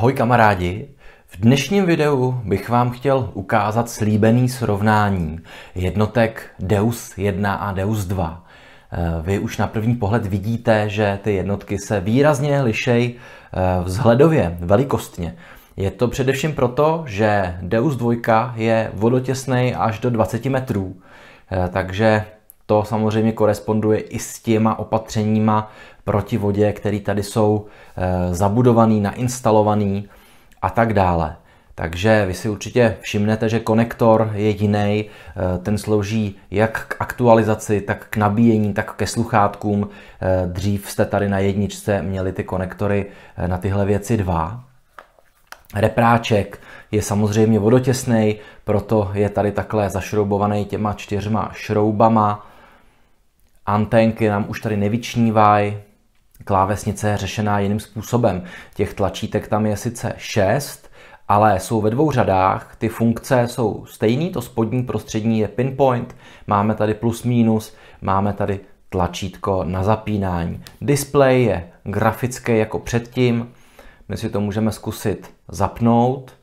Ahoj kamarádi, v dnešním videu bych vám chtěl ukázat slíbený srovnání jednotek Deus 1 a Deus 2. Eh, vy už na první pohled vidíte, že ty jednotky se výrazně lišejí eh, vzhledově, velikostně. Je to především proto, že Deus 2 je vodotěsný až do 20 metrů, eh, takže to samozřejmě koresponduje i s těma opatřeníma proti vodě, které tady jsou eh, zabudovaný, nainstalovaný a tak dále. Takže vy si určitě všimnete, že konektor je jiný, eh, ten slouží jak k aktualizaci, tak k nabíjení, tak ke sluchátkům. Eh, dřív jste tady na jedničce měli ty konektory na tyhle věci dva. Repráček je samozřejmě vodotěsný, proto je tady takhle zašroubovaný těma čtyřma šroubama. Anténky nám už tady nevyčnívají, klávesnice je řešená jiným způsobem. Těch tlačítek tam je sice 6, ale jsou ve dvou řadách, ty funkce jsou stejný, to spodní prostřední je pinpoint, máme tady plus minus, máme tady tlačítko na zapínání. Display je grafický jako předtím, my si to můžeme zkusit zapnout.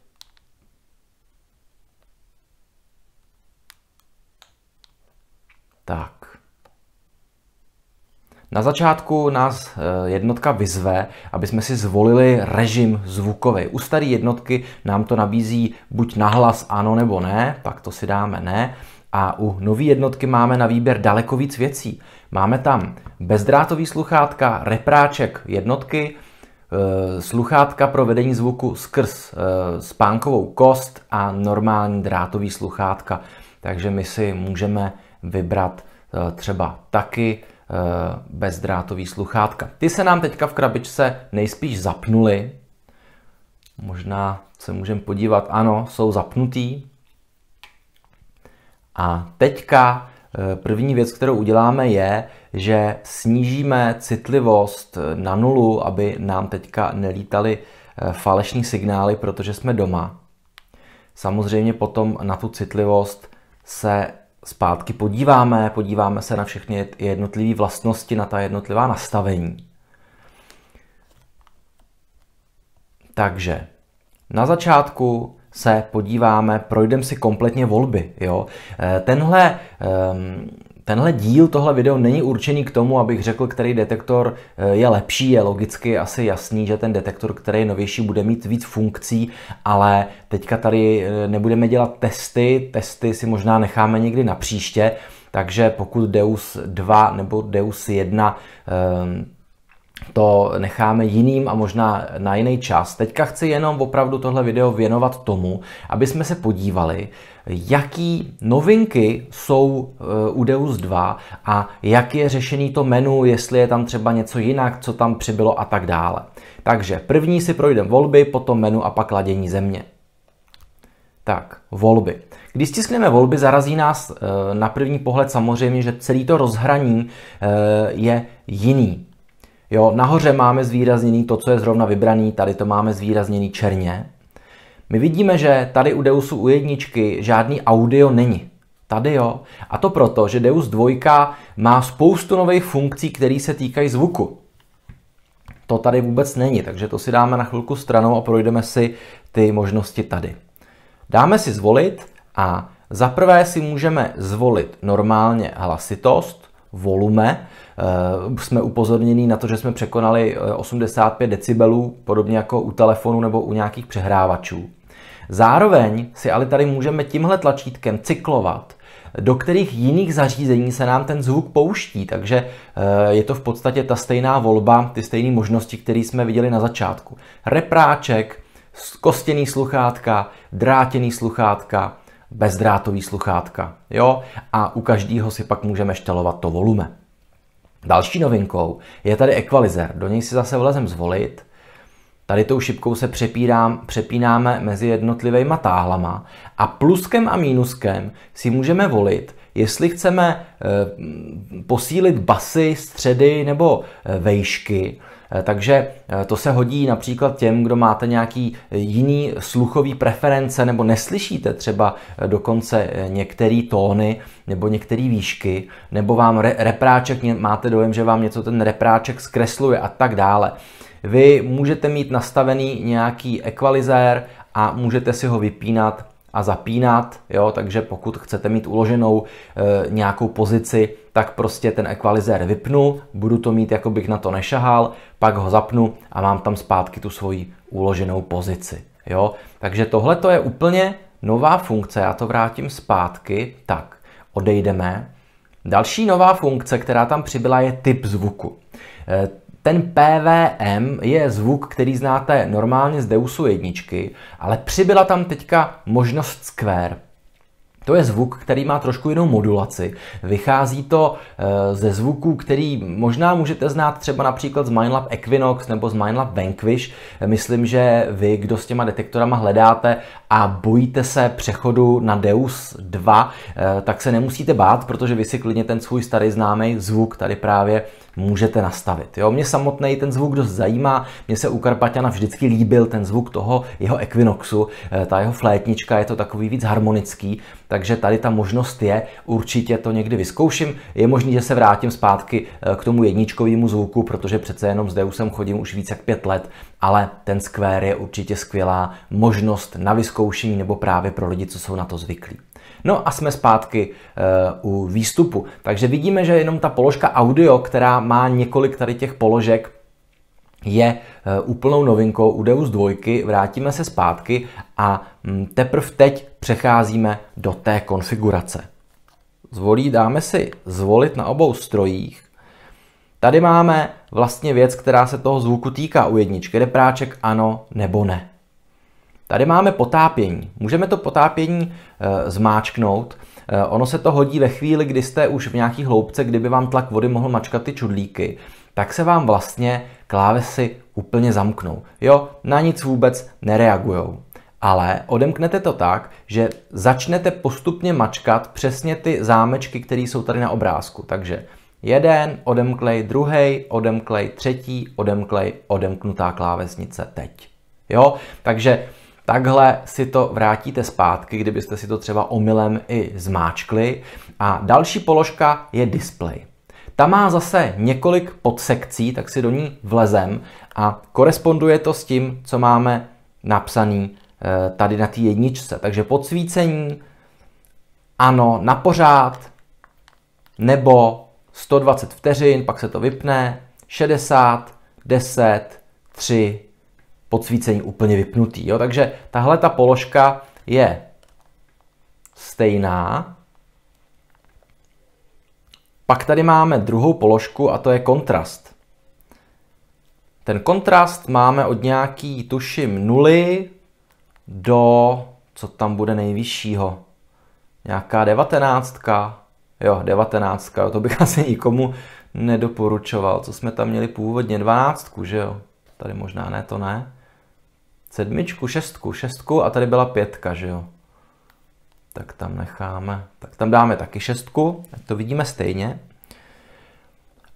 Tak. Na začátku nás eh, jednotka vyzve, aby jsme si zvolili režim zvukový. U staré jednotky nám to nabízí buď nahlas ano nebo ne, tak to si dáme ne. A u nové jednotky máme na výběr daleko víc věcí. Máme tam bezdrátový sluchátka, repráček jednotky, eh, sluchátka pro vedení zvuku skrz eh, spánkovou kost a normální drátový sluchátka. Takže my si můžeme vybrat třeba taky bezdrátový sluchátka. Ty se nám teďka v krabičce nejspíš zapnuly. Možná se můžeme podívat, ano, jsou zapnutý. A teďka eh, první věc, kterou uděláme, je, že snížíme citlivost na nulu, aby nám teďka nelítaly eh, falešní signály, protože jsme doma. Samozřejmě potom na tu citlivost se zpátky podíváme, podíváme se na všechny jednotlivé vlastnosti, na ta jednotlivá nastavení. Takže na začátku se podíváme, projdeme si kompletně volby. Jo? Eh, tenhle um, Tenhle díl, tohle video není určený k tomu, abych řekl, který detektor eh, je lepší, je logicky asi jasný, že ten detektor, který je novější, bude mít víc funkcí, ale teďka tady eh, nebudeme dělat testy, testy si možná necháme někdy na příště, takže pokud Deus 2 nebo Deus 1 to necháme jiným a možná na jiný čas. Teďka chci jenom opravdu tohle video věnovat tomu, aby jsme se podívali, jaký novinky jsou eh, u Deus 2 a jak je řešený to menu, jestli je tam třeba něco jinak, co tam přibylo a tak dále. Takže první si projdeme volby, potom menu a pak ladění země. Tak, volby. Když stiskneme volby, zarazí nás eh, na první pohled samozřejmě, že celý to rozhraní eh, je jiný. Jo, nahoře máme zvýrazněný to, co je zrovna vybraný, tady to máme zvýrazněný černě. My vidíme, že tady u Deusu u jedničky žádný audio není. Tady jo. A to proto, že Deus 2 má spoustu nových funkcí, které se týkají zvuku. To tady vůbec není, takže to si dáme na chvilku stranou a projdeme si ty možnosti tady. Dáme si zvolit a za prvé si můžeme zvolit normálně hlasitost, volume, Eh, jsme upozorněni na to, že jsme překonali 85 eh, decibelů, podobně jako u telefonu nebo u nějakých přehrávačů. Zároveň si ale tady můžeme tímhle tlačítkem cyklovat, do kterých jiných zařízení se nám ten zvuk pouští, takže eh, je to v podstatě ta stejná volba, ty stejné možnosti, které jsme viděli na začátku. Repráček, kostěný sluchátka, drátěný sluchátka, bezdrátový sluchátka. Jo? A u každého si pak můžeme štelovat to volume. Další novinkou je tady equalizer. Do něj si zase vlezem zvolit. Tady tou šipkou se přepírám, přepínáme mezi jednotlivými táhlama a pluskem a mínuskem si můžeme volit, jestli chceme e, posílit basy, středy nebo e, vejšky. E, takže to se hodí například těm, kdo máte nějaký jiný sluchový preference nebo neslyšíte třeba dokonce některé tóny nebo některé výšky, nebo vám re, repráček, máte dojem, že vám něco ten repráček zkresluje a tak dále. Vy můžete mít nastavený nějaký ekvalizér a můžete si ho vypínat a zapínat, jo, takže pokud chcete mít uloženou e, nějakou pozici, tak prostě ten ekvalizér vypnu, budu to mít, jako bych na to nešahal, pak ho zapnu a mám tam zpátky tu svoji uloženou pozici. Jo? Takže tohle to je úplně nová funkce, já to vrátím zpátky, tak odejdeme. Další nová funkce, která tam přibyla, je typ zvuku. E, ten PVM je zvuk, který znáte normálně z Deusu jedničky, ale přibyla tam teďka možnost Square. To je zvuk, který má trošku jinou modulaci. Vychází to eh, ze zvuků, který možná můžete znát třeba například z Mindlab Equinox nebo z Mindlab Vanquish. Myslím, že vy, kdo s těma detektorama hledáte a bojíte se přechodu na Deus 2, eh, tak se nemusíte bát, protože vy si klidně ten svůj starý známý zvuk tady právě můžete nastavit. Jo? Mě samotný ten zvuk dost zajímá, mně se u Karpaťana vždycky líbil ten zvuk toho jeho Equinoxu, eh, ta jeho flétnička je to takový víc harmonický, takže tady ta možnost je, určitě to někdy vyzkouším. Je možný, že se vrátím zpátky eh, k tomu jedničkovému zvuku, protože přece jenom s Deusem chodím už více jak pět let, ale ten Square je určitě skvělá možnost na vyzkoušení nebo právě pro lidi, co jsou na to zvyklí. No a jsme zpátky uh, u výstupu. Takže vidíme, že jenom ta položka audio, která má několik tady těch položek, je uh, úplnou novinkou u Deus 2. Vrátíme se zpátky a um, teprve teď přecházíme do té konfigurace. Zvolí, dáme si zvolit na obou strojích. Tady máme vlastně věc, která se toho zvuku týká u jedničky. Repráček ano nebo ne. Tady máme potápění. Můžeme to potápění e, zmáčknout. E, ono se to hodí ve chvíli, kdy jste už v nějaký hloubce, kdyby vám tlak vody mohl mačkat ty čudlíky, tak se vám vlastně klávesy úplně zamknou. Jo, na nic vůbec nereagujou. Ale odemknete to tak, že začnete postupně mačkat přesně ty zámečky, které jsou tady na obrázku. Takže jeden, odemklej, druhý, odemklej, třetí, odemklej, odemknutá klávesnice teď. Jo, takže Takhle si to vrátíte zpátky, kdybyste si to třeba omylem i zmáčkli. A další položka je display. Ta má zase několik podsekcí, tak si do ní vlezem a koresponduje to s tím, co máme napsaný eh, tady na té jedničce. Takže podsvícení, ano, na pořád, nebo 120 vteřin, pak se to vypne, 60, 10, 3, podsvícení úplně vypnutý. Jo? Takže tahle ta položka je stejná. Pak tady máme druhou položku a to je kontrast. Ten kontrast máme od nějaký, tuším, nuly do, co tam bude nejvyššího, nějaká devatenáctka, jo, devatenáctka, to bych asi nikomu nedoporučoval, co jsme tam měli původně, dvanáctku, že jo, tady možná ne, to ne sedmičku, šestku, šestku a tady byla pětka, že jo. Tak tam necháme, tak tam dáme taky šestku, tak to vidíme stejně.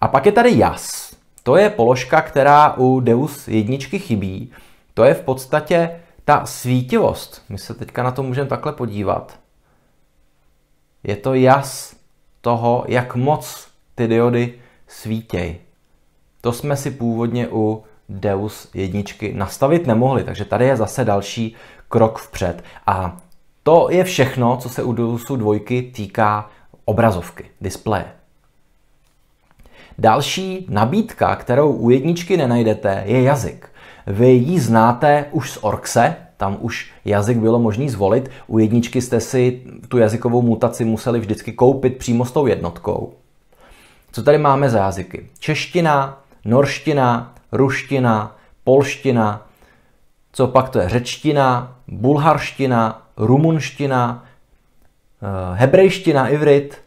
A pak je tady jas. To je položka, která u Deus jedničky chybí. To je v podstatě ta svítivost. My se teďka na to můžeme takhle podívat. Je to jas toho, jak moc ty diody svítěj. To jsme si původně u Deus jedničky nastavit nemohli, takže tady je zase další krok vpřed. A to je všechno, co se u Deusu dvojky týká obrazovky, displeje. Další nabídka, kterou u jedničky nenajdete, je jazyk. Vy ji znáte už z Orxe, tam už jazyk bylo možný zvolit. U jedničky jste si tu jazykovou mutaci museli vždycky koupit přímo s tou jednotkou. Co tady máme za jazyky? Čeština, norština, ruština, polština, co pak to je řečtina, bulharština, rumunština, eh, hebrejština, ivrit,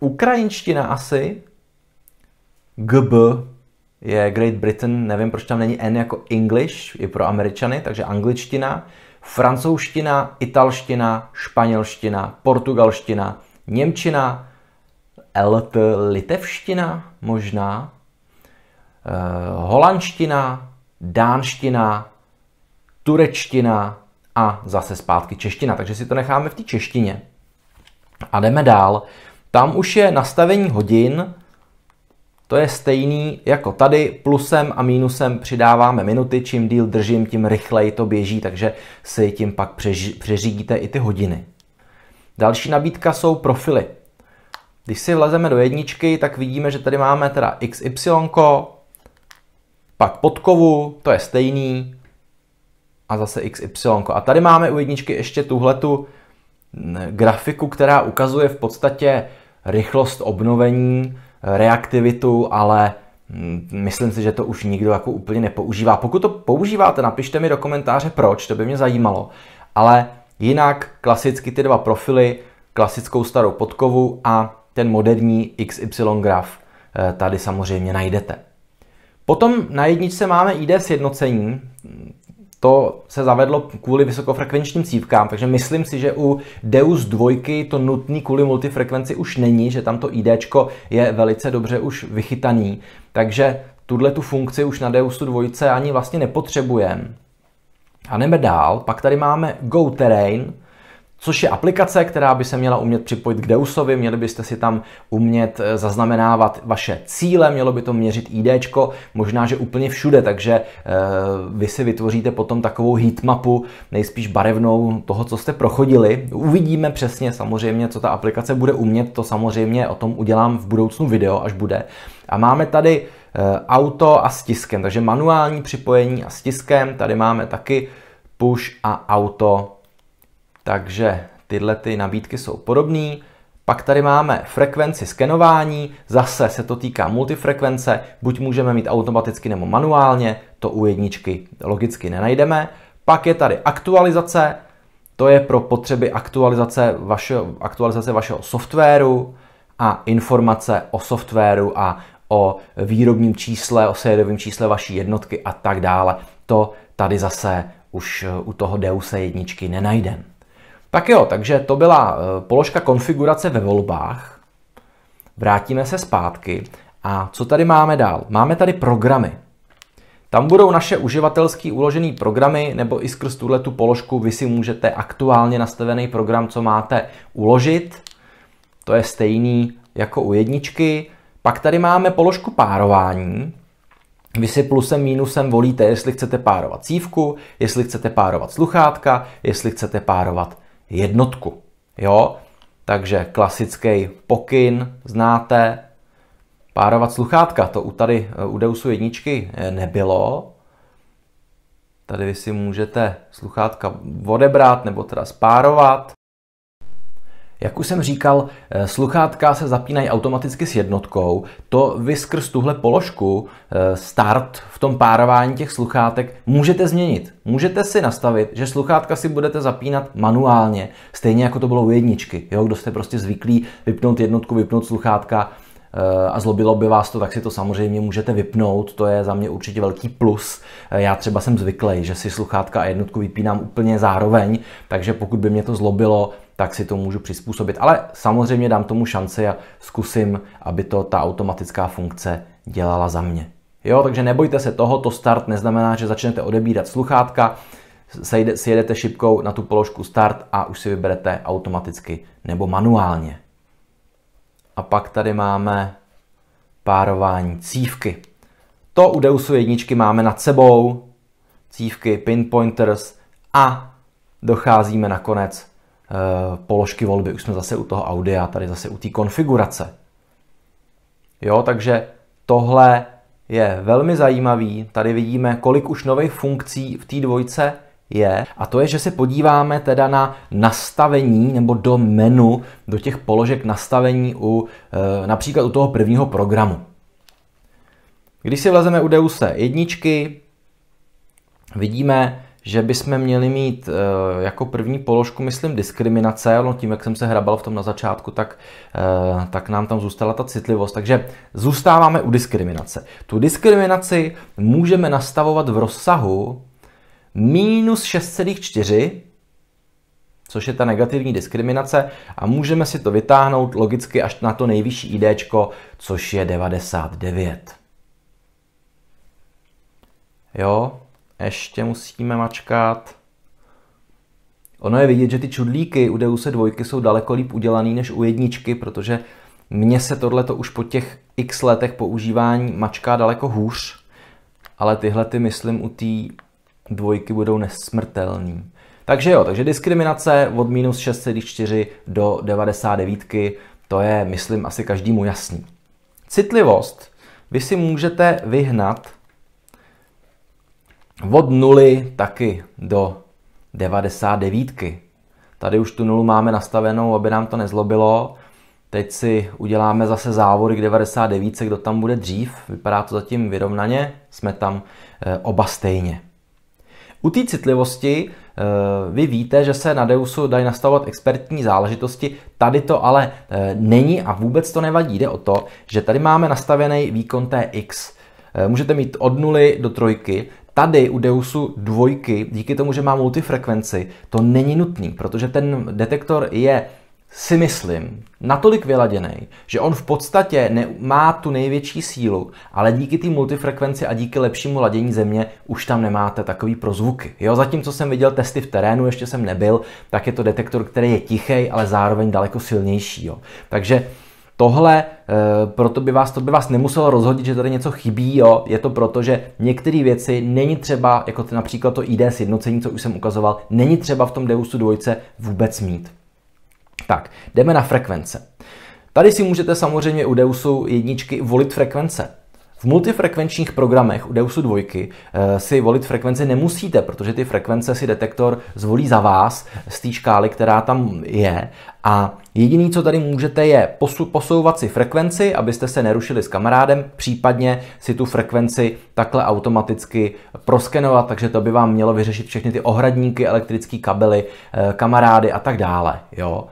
ukrajinština asi, GB je Great Britain, nevím, proč tam není N jako English, i pro Američany, takže angličtina, francouzština, italština, španělština, portugalština, němčina, LT litevština možná, Eh, holandština, dánština, turečtina a zase zpátky čeština. Takže si to necháme v té češtině. A jdeme dál. Tam už je nastavení hodin. to je stejný jako tady, plusem a mínusem přidáváme minuty, čím díl držím, tím rychleji to běží, takže si tím pak přeřídíte i ty hodiny. Další nabídka jsou profily. Když si vlezeme do jedničky, tak vidíme, že tady máme teda XY, pak podkovu, to je stejný, a zase XY. A tady máme u jedničky ještě tuhletu grafiku, která ukazuje v podstatě rychlost obnovení, reaktivitu, ale hm, myslím si, že to už nikdo jako úplně nepoužívá. Pokud to používáte, napište mi do komentáře proč, to by mě zajímalo. Ale jinak klasicky ty dva profily, klasickou starou podkovu a ten moderní XY graf eh, tady samozřejmě najdete. Potom na jedničce máme ID sjednocení, to se zavedlo kvůli vysokofrekvenčním cívkám, takže myslím si, že u Deus 2 to nutný kvůli multifrekvenci už není, že tam to ID je velice dobře už vychytaný, takže tuhle tu funkci už na Deusu 2 ani vlastně nepotřebujeme. A jdeme dál, pak tady máme Go Terrain, což je aplikace, která by se měla umět připojit k Deusovi, měli byste si tam umět eh, zaznamenávat vaše cíle, mělo by to měřit ID, možná, že úplně všude, takže e, vy si vytvoříte potom takovou heatmapu, nejspíš barevnou toho, co jste prochodili. Uvidíme přesně samozřejmě, co ta aplikace bude umět, to samozřejmě o tom udělám v budoucnu video, až bude. A máme tady e, auto a stiskem, takže manuální připojení a stiskem, tady máme taky push a auto takže tyhle ty nabídky jsou podobné. Pak tady máme frekvenci skenování, zase se to týká multifrekvence, buď můžeme mít automaticky nebo manuálně, to u jedničky logicky nenajdeme. Pak je tady aktualizace, to je pro potřeby aktualizace vašeho, aktualizace vašeho softwaru a informace o softwaru a o výrobním čísle, o sériovém čísle vaší jednotky a tak dále. To tady zase už u toho Deuse jedničky nenajdeme. Tak jo, takže to byla eh, položka konfigurace ve volbách. Vrátíme se zpátky. A co tady máme dál? Máme tady programy. Tam budou naše uživatelský uložený programy, nebo i skrz tuhle tu položku vy si můžete aktuálně nastavený program, co máte, uložit. To je stejný jako u jedničky. Pak tady máme položku párování. Vy si plusem, mínusem volíte, jestli chcete párovat cívku, jestli chcete párovat sluchátka, jestli chcete párovat jednotku. Jo? Takže klasický pokyn znáte. Párovat sluchátka, to u tady u Deusu jedničky eh, nebylo. Tady vy si můžete sluchátka odebrat nebo teda spárovat. Jak už jsem říkal, eh, sluchátka se zapínají automaticky s jednotkou. To vy skrz tuhle položku eh, start v tom párování těch sluchátek můžete změnit. Můžete si nastavit, že sluchátka si budete zapínat manuálně, stejně jako to bylo u jedničky. Jo? Kdo jste prostě zvyklí vypnout jednotku, vypnout sluchátka, eh, a zlobilo by vás to, tak si to samozřejmě můžete vypnout, to je za mě určitě velký plus. Já třeba jsem zvyklý, že si sluchátka a jednotku vypínám úplně zároveň, takže pokud by mě to zlobilo, tak si to můžu přizpůsobit. Ale samozřejmě dám tomu šanci a zkusím, aby to ta automatická funkce dělala za mě. Jo, takže nebojte se toho, to start neznamená, že začnete odebírat sluchátka, sjedete šipkou na tu položku start a už si vyberete automaticky nebo manuálně. A pak tady máme párování cívky. To u Deusu jedničky máme nad sebou, cívky, pinpointers a docházíme nakonec položky volby. Už jsme zase u toho audia, tady zase u té konfigurace. Jo, takže tohle je velmi zajímavý. Tady vidíme, kolik už nových funkcí v té dvojce je. A to je, že se podíváme teda na nastavení nebo do menu, do těch položek nastavení u eh, například u toho prvního programu. Když si vlezeme u Deuse jedničky, vidíme, že bychom měli mít uh, jako první položku, myslím, diskriminace, no tím, jak jsem se hrabal v tom na začátku, tak, uh, tak nám tam zůstala ta citlivost. Takže zůstáváme u diskriminace. Tu diskriminaci můžeme nastavovat v rozsahu minus 6,4, což je ta negativní diskriminace, a můžeme si to vytáhnout logicky až na to nejvyšší ID, což je 99. Jo, ještě musíme mačkat. Ono je vidět, že ty čudlíky u Deuse dvojky jsou daleko líp udělaný než u jedničky, protože Mně se tohleto už po těch x letech používání mačká daleko hůř, ale tyhle ty, myslím, u té dvojky budou nesmrtelný. Takže jo, takže diskriminace od minus 6,4 do 99, to je, myslím, asi každému jasný. Citlivost vy si můžete vyhnat od nuly taky do 99. Tady už tu nulu máme nastavenou, aby nám to nezlobilo. Teď si uděláme zase závory k 99, kdo tam bude dřív. Vypadá to zatím vyrovnaně, jsme tam eh, oba stejně. U té citlivosti eh, vy víte, že se na Deusu dají nastavovat expertní záležitosti, tady to ale eh, není a vůbec to nevadí. Jde o to, že tady máme nastavený výkon TX. Můžete mít od nuly do trojky, Tady u Deusu dvojky, díky tomu, že má multifrekvenci, to není nutný, protože ten detektor je si myslím, natolik vyladěný, že on v podstatě ne, má tu největší sílu, ale díky té multifrekvenci a díky lepšímu ladění země už tam nemáte takový prozvuky. Jo, zatímco jsem viděl testy v terénu, ještě jsem nebyl, tak je to detektor, který je tichý, ale zároveň daleko silnější. Jo. Takže tohle, e, proto by vás, to by vás nemuselo rozhodit, že tady něco chybí, jo. je to proto, že některé věci není třeba, jako například to ID sjednocení, co už jsem ukazoval, není třeba v tom Deusu dvojce vůbec mít. Tak, jdeme na frekvence. Tady si můžete samozřejmě u Deusu jedničky volit frekvence. V multifrekvenčních programech u Deusu dvojky eh, si volit frekvence nemusíte, protože ty frekvence si detektor zvolí za vás z té škály, která tam je. A jediný, co tady můžete, je posouvat si frekvenci, abyste se nerušili s kamarádem, případně si tu frekvenci takhle automaticky proskenovat, takže to by vám mělo vyřešit všechny ty ohradníky, elektrické kabely, eh, kamarády a tak dále. Jo.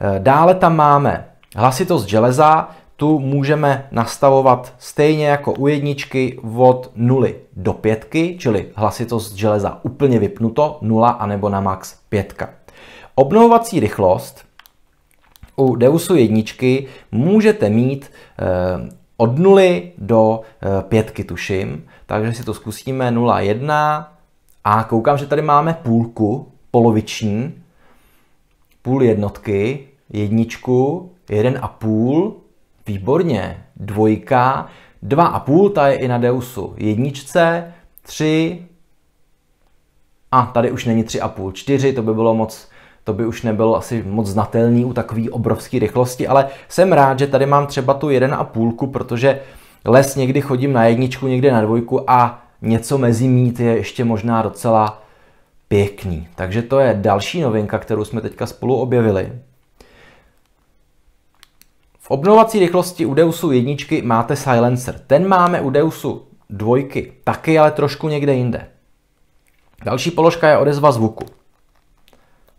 Eh, dále tam máme hlasitost železa, tu můžeme nastavovat stejně jako u jedničky od 0 do 5, čili hlasitost železa úplně vypnuto, 0 anebo na max 5. Obnovovací rychlost u Deusu jedničky můžete mít eh, od 0 do 5 eh, tuším, takže si to zkusíme 0, 1 a koukám, že tady máme půlku, poloviční, půl jednotky, jedničku, jeden a půl, výborně, dvojka, dva a půl, ta je i na Deusu, jedničce, tři, a tady už není tři a půl, čtyři, to by bylo moc, to by už nebylo asi moc znatelný u takové obrovské rychlosti, ale jsem rád, že tady mám třeba tu jeden a půlku, protože les někdy chodím na jedničku, někdy na dvojku a něco mezi mít je ještě možná docela pěkný. Takže to je další novinka, kterou jsme teďka spolu objevili. V obnovací rychlosti u Deusu jedničky máte silencer. Ten máme u Deusu dvojky taky, ale trošku někde jinde. Další položka je odezva zvuku.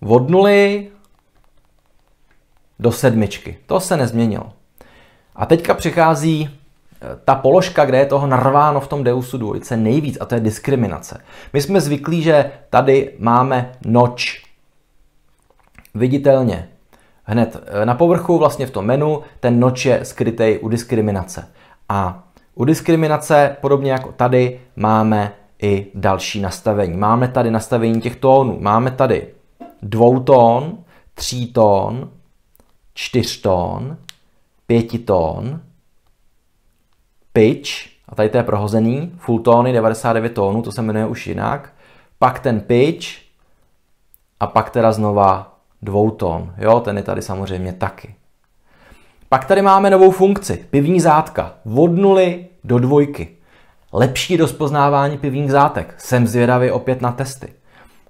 Od nuly do sedmičky. To se nezměnilo. A teďka přichází eh, ta položka, kde je toho narváno v tom Deusu dvojce nejvíc, a to je diskriminace. My jsme zvyklí, že tady máme noč. Viditelně hned eh, na povrchu, vlastně v tom menu, ten noč je skrytý u diskriminace. A u diskriminace, podobně jako tady, máme i další nastavení. Máme tady nastavení těch tónů. Máme tady dvoutón, trítón, čtyřtón, pětitón, pitch, a tady to je prohozený, full tóny 99 tónů, to se jmenuje už jinak, pak ten pitch a pak teda znova dvoutón. Jo, ten je tady samozřejmě taky. Pak tady máme novou funkci, pivní zátka, od nuly do dvojky. Lepší rozpoznávání pivních zátek. Jsem zvědavý opět na testy.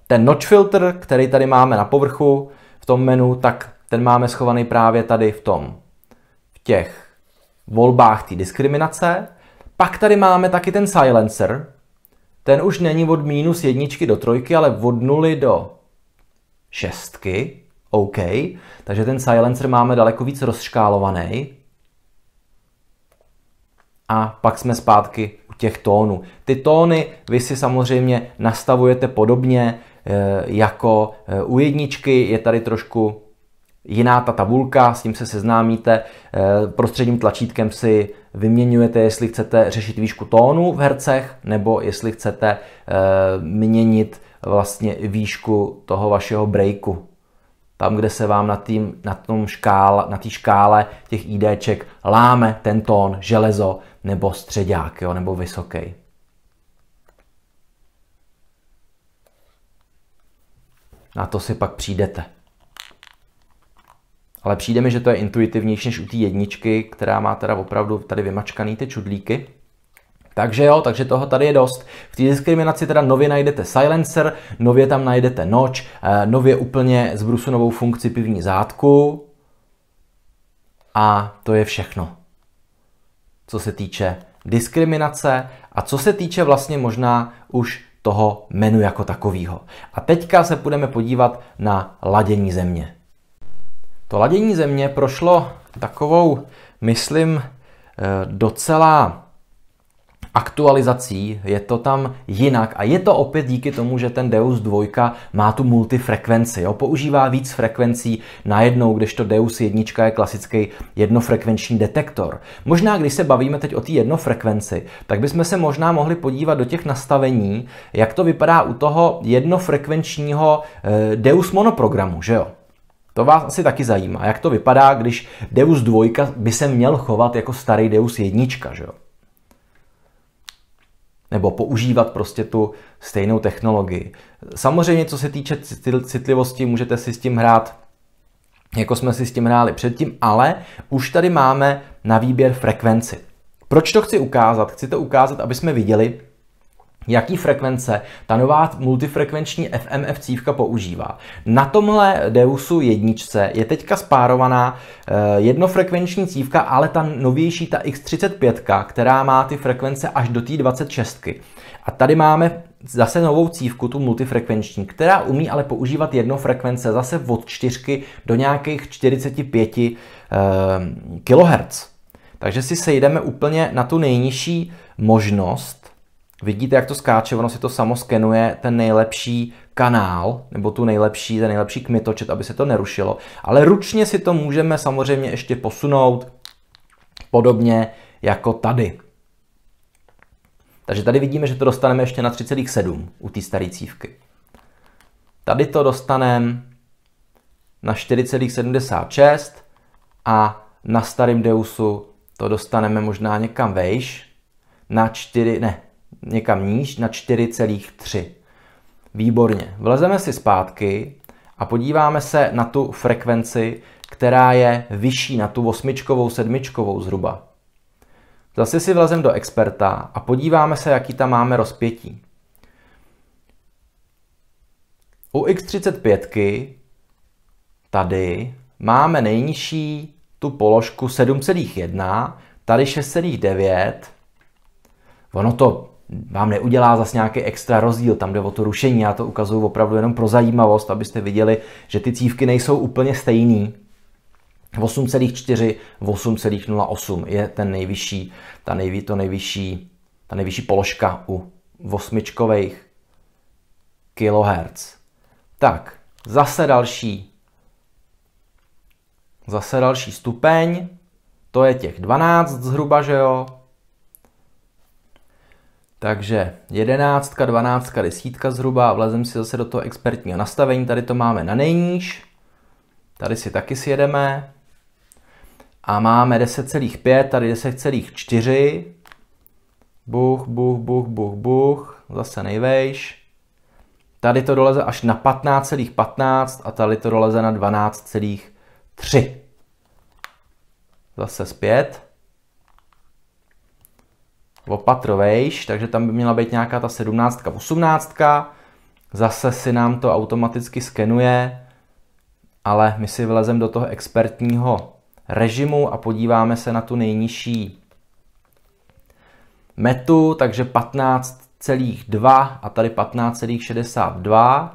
Ten notch filter, který tady máme na povrchu v tom menu, tak ten máme schovaný právě tady v tom, v těch volbách té diskriminace. Pak tady máme taky ten silencer, ten už není od minus jedničky do trojky, ale od nuly do šestky, OK, takže ten silencer máme daleko víc rozškálovaný. A pak jsme zpátky u těch tónů. Ty tóny vy si samozřejmě nastavujete podobně eh, jako eh, u jedničky. Je tady trošku jiná ta tabulka, s tím se seznámíte. Eh, prostředním tlačítkem si vyměňujete, jestli chcete řešit výšku tónu v hercech, nebo jestli chcete měnit vlastně výšku toho vašeho breaku. tam, kde se vám na, tým, na, tom škál, na té škále těch IDček láme ten tón železo nebo středák, jo, nebo vysoký. Na to si pak přijdete. Ale přijde mi, že to je intuitivnější než u té jedničky, která má teda opravdu tady vymačkaný ty čudlíky. Takže jo, takže toho tady je dost. V té diskriminaci teda nově najdete silencer, nově tam najdete noč, eh, nově úplně zbrusu novou funkci pivní zátku. A to je všechno. Co se týče diskriminace a co se týče vlastně možná už toho menu jako takového. A teďka se budeme podívat na ladění země. To ladění země prošlo takovou, myslím, eh, docela aktualizací, je to tam jinak a je to opět díky tomu, že ten Deus 2 má tu multifrekvenci, jo? používá víc frekvencí najednou, kdežto Deus 1 je klasický jednofrekvenční detektor. Možná, když se bavíme teď o té jednofrekvenci, tak bychom se možná mohli podívat do těch nastavení, jak to vypadá u toho jednofrekvenčního e, Deus monoprogramu, že jo? To vás asi taky zajímá, jak to vypadá, když Deus 2 by se měl chovat jako starý Deus 1, že jo? Nebo používat prostě tu stejnou technologii. Samozřejmě, co se týče citlivosti, můžete si s tím hrát jako jsme si s tím hráli předtím, ale už tady máme na výběr frekvenci. Proč to chci ukázat? Chci to ukázat, aby jsme viděli, jaký frekvence ta nová multifrekvenční FMF cívka používá. Na tomhle Deusu jedničce je teďka spárovaná eh, jednofrekvenční cívka, ale ta novější, ta X35, která má ty frekvence až do té 26. A tady máme zase novou cívku, tu multifrekvenční, která umí ale používat jednofrekvence zase od 4 do nějakých 45 eh, kHz. Takže si sejdeme úplně na tu nejnižší možnost Vidíte, jak to skáče, ono si to samo skenuje ten nejlepší kanál, nebo tu nejlepší, ten nejlepší kmitočet, aby se to nerušilo. Ale ručně si to můžeme samozřejmě ještě posunout podobně jako tady. Takže tady vidíme, že to dostaneme ještě na 3,7 u té staré cívky. Tady to dostaneme na 4,76 a na starém Deusu to dostaneme možná někam vejš na 4, ne, někam níž na 4,3. Výborně. Vlezeme si zpátky a podíváme se na tu frekvenci, která je vyšší na tu osmičkovou, sedmičkovou zhruba. Zase si vlezem do experta a podíváme se, jaký tam máme rozpětí. U X35 tady máme nejnižší tu položku 7,1, tady 6,9. Ono to vám neudělá zase nějaký extra rozdíl, tam jde o to rušení, já to ukazuju opravdu jenom pro zajímavost, abyste viděli, že ty cívky nejsou úplně stejný. 8,4, 8,08 je ten nejvyšší, ta nejví, to nejvyšší, ta nejvyšší položka u osmičkových kHz. Tak, zase další, zase další stupeň, to je těch 12 zhruba, že jo, takže jedenáctka, dvanáctka, desítka zhruba vlezem si zase do toho expertního nastavení. Tady to máme na nejníž. Tady si taky sjedeme. A máme 10,5, tady 10,4. Buch, buch, buch, buch, buch. Zase nejvejš. Tady to doleze až na 15,15 ,15 a tady to doleze na 12,3. Zase zpět opatrovejš, takže tam by měla být nějaká ta 17, 18. Zase si nám to automaticky skenuje, ale my si vlezem do toho expertního režimu a podíváme se na tu nejnižší metu, takže 15,2 a tady 15,62.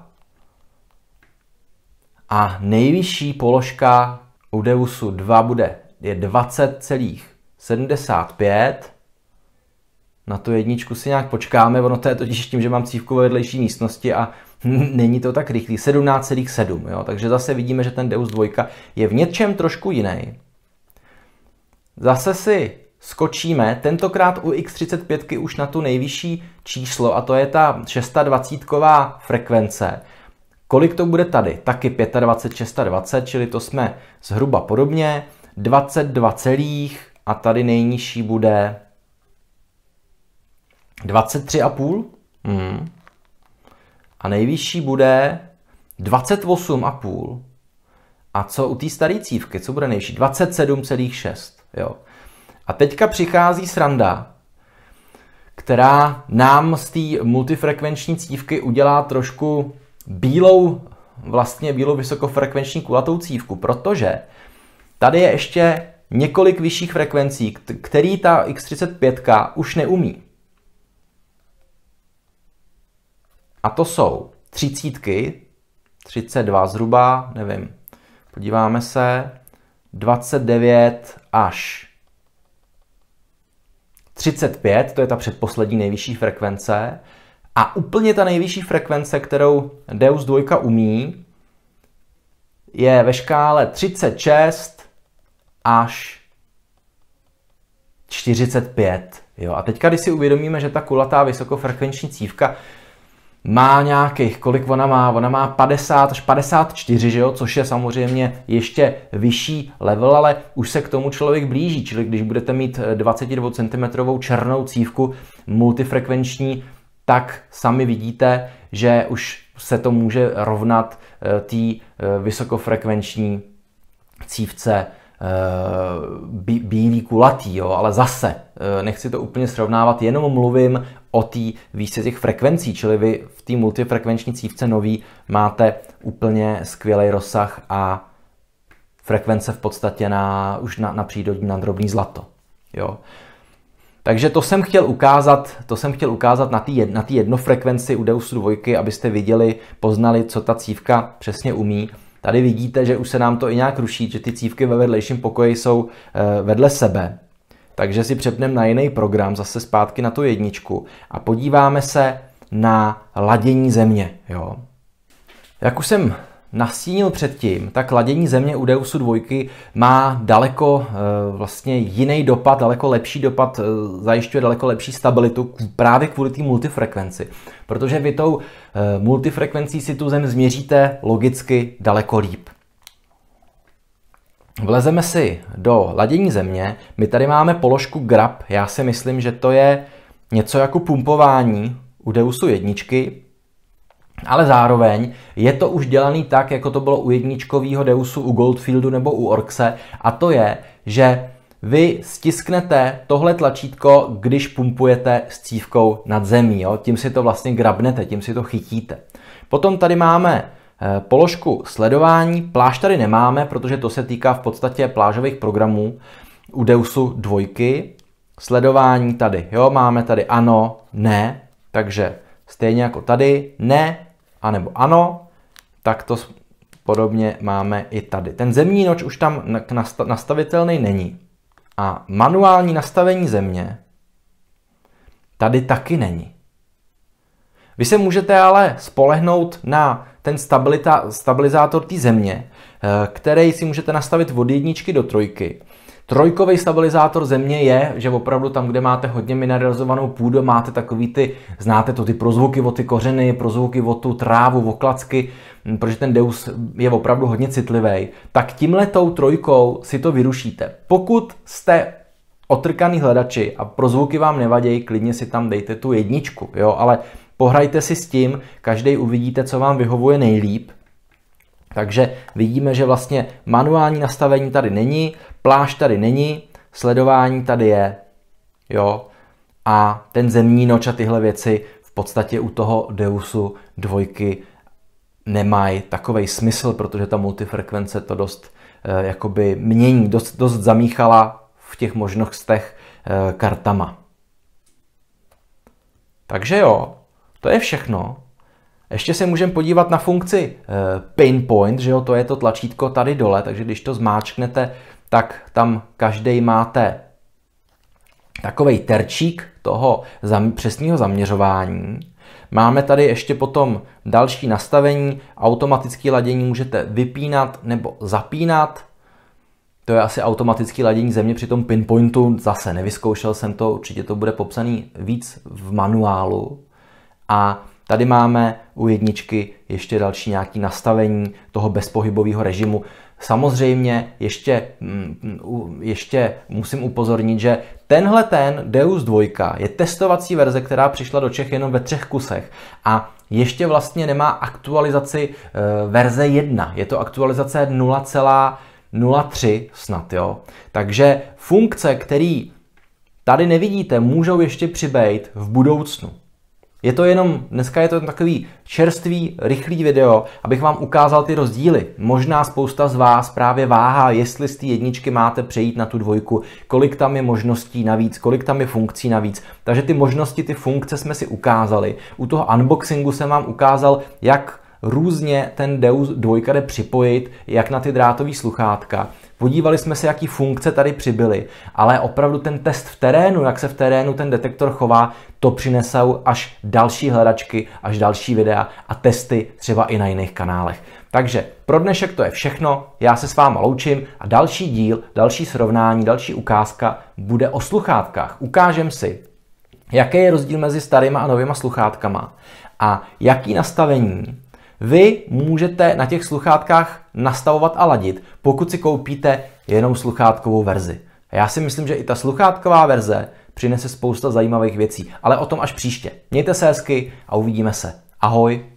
A nejvyšší položka u Deusu 2 bude je 20,75 na tu jedničku si nějak počkáme, ono to je totiž tím, že mám cívku ve vedlejší místnosti a není to tak rychlý, 17,7, jo? takže zase vidíme, že ten Deus 2 je v něčem trošku jiný. Zase si skočíme, tentokrát u X35 už na tu nejvyšší číslo a to je ta 620 frekvence, Kolik to bude tady? Taky 25, 26, čili to jsme zhruba podobně. 22 celých a tady nejnižší bude 23,5. Hmm. A nejvyšší bude 28,5. A co u té staré cívky, co bude nejvyšší? 27,6. Jo. A teďka přichází sranda, která nám z té multifrekvenční cívky udělá trošku bílou, vlastně bílou vysokofrekvenční kulatou cívku, protože tady je ještě několik vyšších frekvencí, který ta X35 už neumí. A to jsou třicítky, 32 zhruba, nevím, podíváme se, 29 až 35, to je ta předposlední nejvyšší frekvence, a úplně ta nejvyšší frekvence, kterou Deus 2 umí, je ve škále 36 až 45. Jo? A teďka, když si uvědomíme, že ta kulatá vysokofrekvenční cívka má nějakých, kolik ona má? Ona má 50 až 54, že jo? což je samozřejmě ještě vyšší level, ale už se k tomu člověk blíží, čili když budete mít 22 cm černou cívku multifrekvenční, tak sami vidíte, že už se to může rovnat eh, té eh, vysokofrekvenční cívce eh, bílý kulatý, jo, ale zase nechci to úplně srovnávat, jenom mluvím o té výšce těch frekvencí, čili vy v té multifrekvenční cívce nový máte úplně skvělý rozsah a frekvence v podstatě na, už na, na přírodní, na drobný zlato. Jo. Takže to jsem chtěl ukázat, to jsem chtěl ukázat na té na jednofrekvenci u Deusu 2, abyste viděli, poznali, co ta cívka přesně umí. Tady vidíte, že už se nám to i nějak ruší, že ty cívky ve vedlejším pokoji jsou eh, vedle sebe. Takže si přepneme na jiný program, zase zpátky na tu jedničku a podíváme se na ladění země. Jo. Jak už jsem nastínil předtím, tak ladění země u Deusu 2 má daleko eh, vlastně jiný dopad, daleko lepší dopad, eh, zajišťuje daleko lepší stabilitu právě kvůli té multifrekvenci. Protože vy tou eh, multifrekvencí si tu zem změříte logicky daleko líp. Vlezeme si do ladění země, my tady máme položku grab, já si myslím, že to je něco jako pumpování u Deusu jedničky, ale zároveň je to už dělaný tak, jako to bylo u jedničkového Deusu, u Goldfieldu nebo u Orxe, a to je, že vy stisknete tohle tlačítko, když pumpujete s cívkou nad zemí. Jo? Tím si to vlastně grabnete, tím si to chytíte. Potom tady máme položku sledování. Pláž tady nemáme, protože to se týká v podstatě plážových programů u Deusu dvojky. Sledování tady, jo, máme tady ano, ne, takže stejně jako tady, ne, anebo ano, tak to podobně máme i tady. Ten zemní noč už tam nastavitelný není. A manuální nastavení země tady taky není. Vy se můžete ale spolehnout na ten stabilita, stabilizátor té země, eh, který si můžete nastavit od jedničky do trojky. Trojkový stabilizátor země je, že opravdu tam, kde máte hodně mineralizovanou půdu, máte takový ty, znáte to, ty prozvuky o ty kořeny, prozvuky o tu trávu, o klacky, hm, protože ten Deus je opravdu hodně citlivý, tak tímhletou trojkou si to vyrušíte. Pokud jste otrkaný hledači a prozvuky vám nevadí, klidně si tam dejte tu jedničku, jo, ale pohrajte si s tím, každý uvidíte, co vám vyhovuje nejlíp, takže vidíme, že vlastně manuální nastavení tady není, pláž tady není, sledování tady je, jo, a ten zemní noč a tyhle věci v podstatě u toho Deusu dvojky nemají takový smysl, protože ta multifrekvence to dost eh, jakoby mění, dost, dost zamíchala v těch možnostech eh, kartama. Takže jo, to je všechno. Ještě se můžeme podívat na funkci eh, Pinpoint, že jo, to je to tlačítko tady dole, takže když to zmáčknete, tak tam každý máte takový terčík toho zam, přesného zaměřování. Máme tady ještě potom další nastavení, automatické ladění můžete vypínat nebo zapínat. To je asi automatické ladění země při tom pinpointu, zase nevyzkoušel jsem to, určitě to bude popsaný víc v manuálu. A tady máme u jedničky ještě další nějaké nastavení toho bezpohybového režimu. Samozřejmě ještě, mm, ještě musím upozornit, že tenhle ten Deus 2 je testovací verze, která přišla do Čech jenom ve třech kusech a ještě vlastně nemá aktualizaci eh, verze 1. Je to aktualizace 0,03 snad, jo. Takže funkce, které tady nevidíte, můžou ještě přibejt v budoucnu. Je to jenom, dneska je to takový čerstvý, rychlý video, abych vám ukázal ty rozdíly. Možná spousta z vás právě váhá, jestli z té jedničky máte přejít na tu dvojku, kolik tam je možností navíc, kolik tam je funkcí navíc. Takže ty možnosti, ty funkce jsme si ukázali. U toho unboxingu jsem vám ukázal, jak různě ten Deus 2 jde připojit, jak na ty drátové sluchátka. Podívali jsme se, jaký funkce tady přibyly, ale opravdu ten test v terénu, jak se v terénu ten detektor chová, to přinesou až další hledačky, až další videa a testy třeba i na jiných kanálech. Takže pro dnešek to je všechno, já se s váma loučím a další díl, další srovnání, další ukázka bude o sluchátkách. Ukážem si, jaký je rozdíl mezi starýma a novýma sluchátkama a jaký nastavení vy můžete na těch sluchátkách nastavovat a ladit, pokud si koupíte jenom sluchátkovou verzi. Já si myslím, že i ta sluchátková verze přinese spousta zajímavých věcí, ale o tom až příště. Mějte se hezky a uvidíme se. Ahoj!